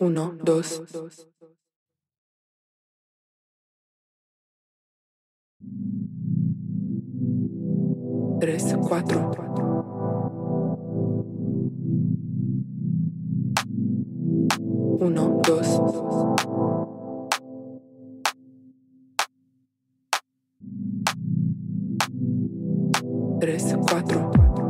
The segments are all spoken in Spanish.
Uno, dos. Tres, cuatro. Uno, dos. Tres, cuatro.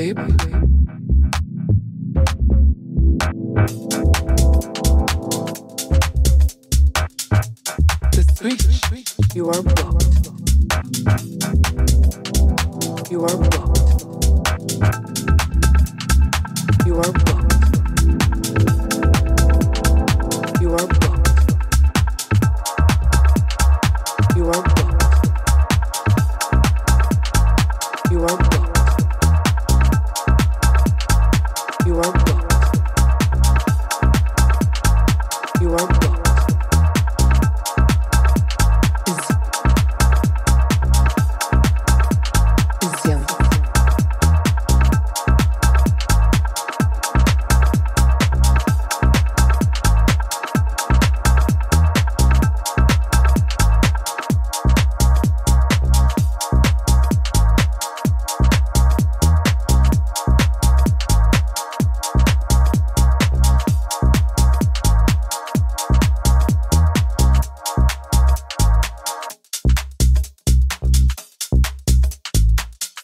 Sleep. The switch. You are blocked. You are blocked. You are blocked. You are blocked.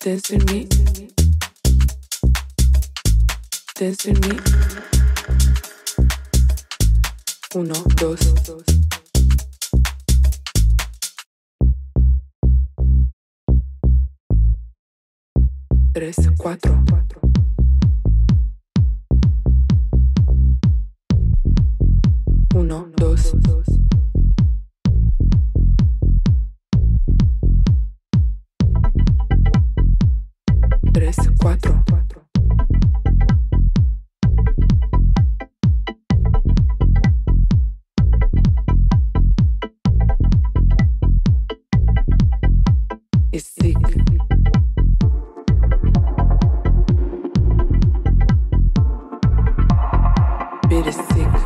Dancing me. Dancing me. Uno, dos. Tres, cuatro. cuatro. Cuatro. Is sick. Bit is sick.